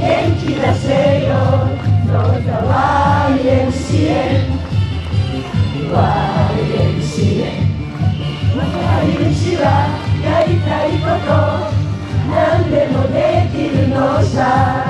元気出せよどうぞ YMCA YMCA 毎日はやりたいこと何でもできるのさ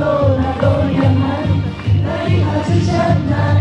tôi là tôi nhân anh lấy hai chữ chân này